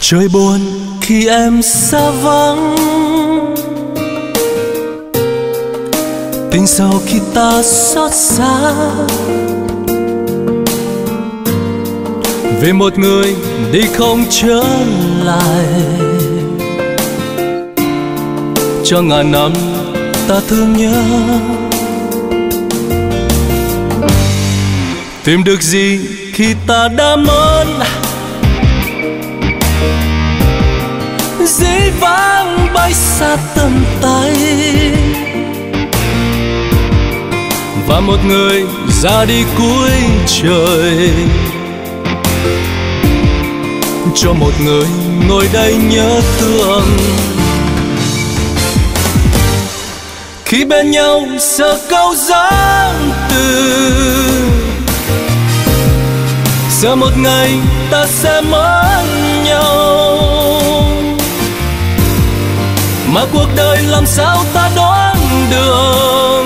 trời buồn khi em xa vắng. Tình sâu khi ta xót xa. Về một người đi không trở lại. Cho ngàn năm ta thương nhớ. Tìm được gì khi ta đã mất? Vang bay xa tầm tay. Và một người ra đi cuối trời. Cho một người ngồi đây nhớ thương. Khi bên nhau sợ câu dáng từ. Giờ một ngày ta sẽ mất nhau. Mà cuộc đời làm sao ta đoán được?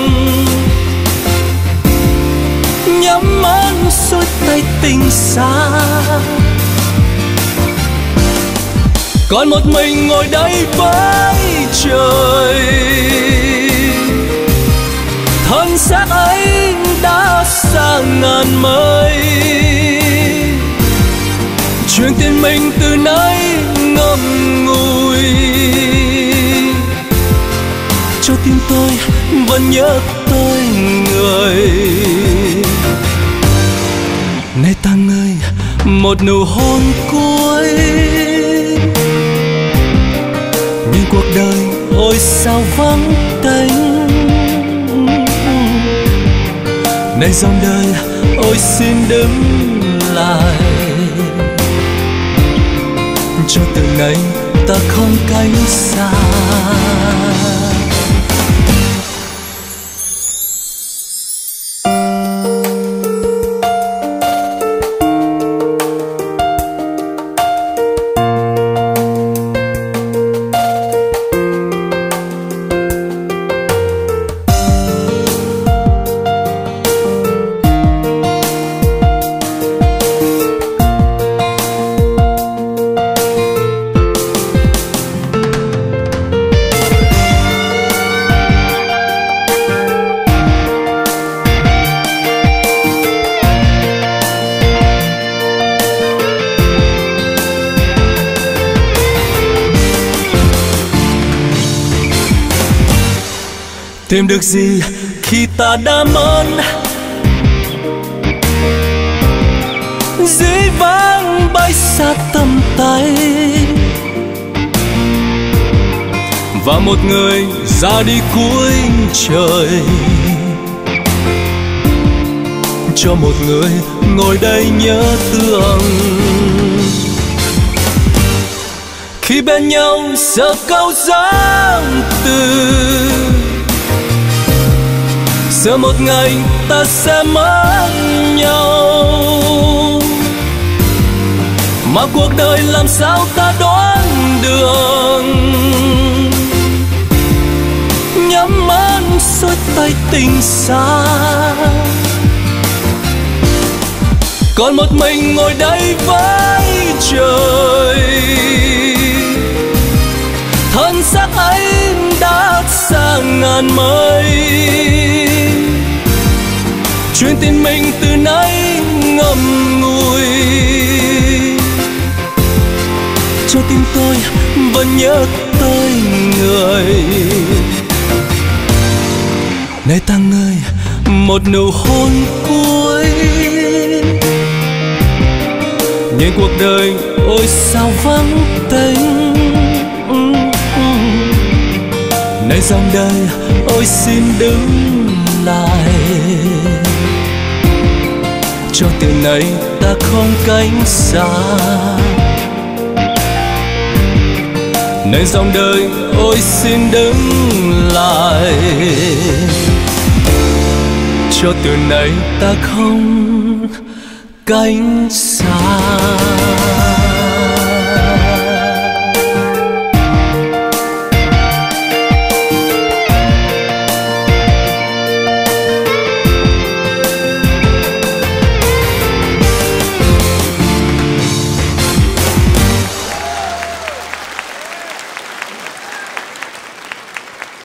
Nhắm mắt xuôi tay tình xa. Còn một mình ngồi đây với trời. Thân xác ấy đã xa ngàn mây. Chuyện tình mình từ nay ngâm ngùi. Cho tim tôi, vẫn nhớ tới người. Này ta ơi một nụ hôn cuối. Nhưng cuộc đời ôi sao vắng tênh này dòng đời ôi xin đứng lại. Cho từ ngày ta không cánh xa. Tìm được gì khi ta đã mất? Dĩ vãng bay xa tầm tay. Và một người ra đi cuối trời. Cho một người ngồi đây nhớ thương. Khi bên nhau sợ câu dáng từ sợ một ngày ta sẽ mất nhau. Mà cuộc đời làm sao ta đoán được? Nhắm mắt xuôi tay tình xa. Còn một mình ngồi đây với trời. Thân xác ấy đã xa ngàn mây quên tên mình từ nay ngậm ngùi. Cho tim tôi vẫn nhớ tới người. Này ta ơi một nụ hôn cuối. Nhưng cuộc đời ôi sao vắng tênh. Này dòng đời ôi xin đứng lại. Cho từ nay ta không cánh xa. Nơi dòng đời ôi xin đứng lại. Cho từ nay ta không cánh xa.